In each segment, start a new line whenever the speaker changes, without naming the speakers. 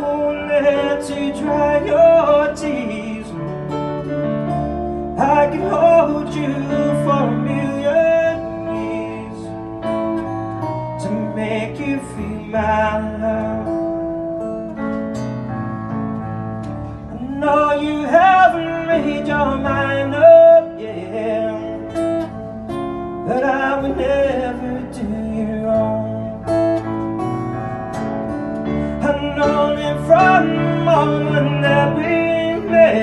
One there to dry your tears. I can hold you for a million years To make you feel my love. I know you haven't made your mind up moment that we met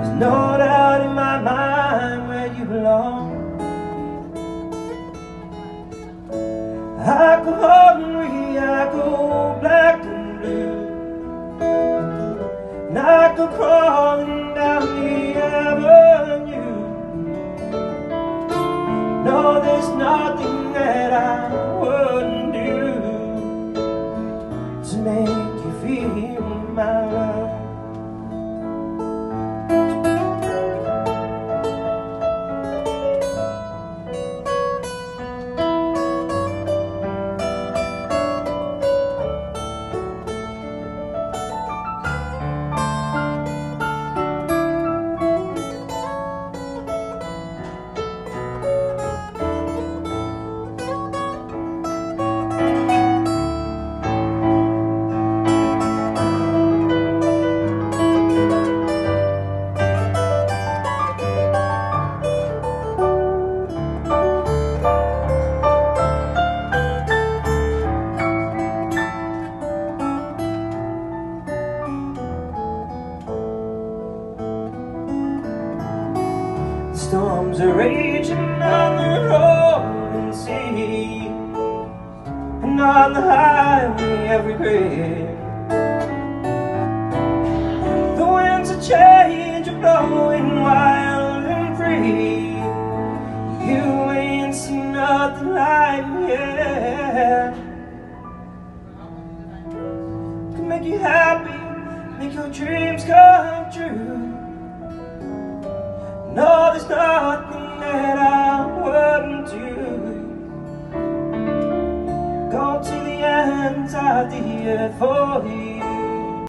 There's no doubt in my mind where you belong I go hungry, I go black and blue And I go crawling down the avenue No, there's nothing that I Storms are raging on the rolling sea And on the highway everywhere The winds of change are blowing wild and free. You ain't seen nothing like me yet. Can make you happy, make your dreams come true there's nothing that I wouldn't do Go to the ends of the earth for you